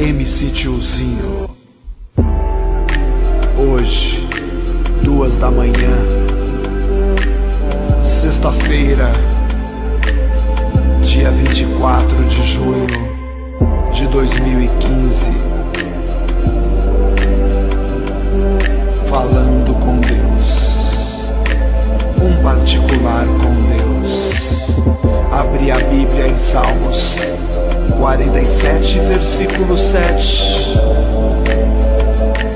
MC Tiozinho. Hoje, duas da manhã, sexta-feira, dia 24 de junho de 2015. Falando com Deus, um particular com Deus. Abri a Bíblia em Salmos 47, versículo 7,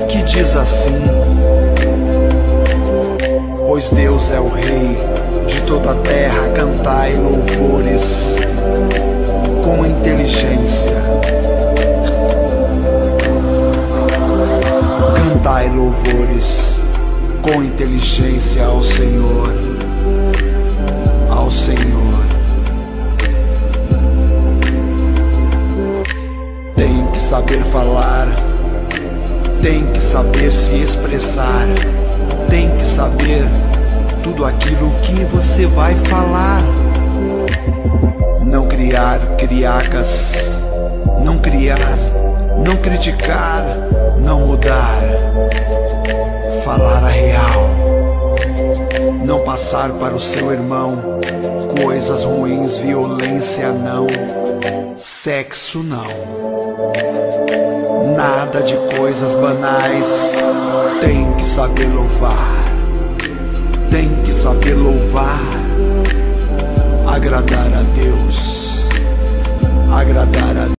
que diz assim: Pois Deus é o Rei de toda a terra, cantai louvores com inteligência. Cantai louvores com inteligência ao Senhor, Tem que saber falar, tem que saber se expressar, tem que saber tudo aquilo que você vai falar. Não criar criacas, não criar, não criticar, não mudar, falar a real, não passar para o seu irmão coisas ruins, violência não, sexo não, nada de coisas banais, tem que saber louvar, tem que saber louvar, agradar a Deus,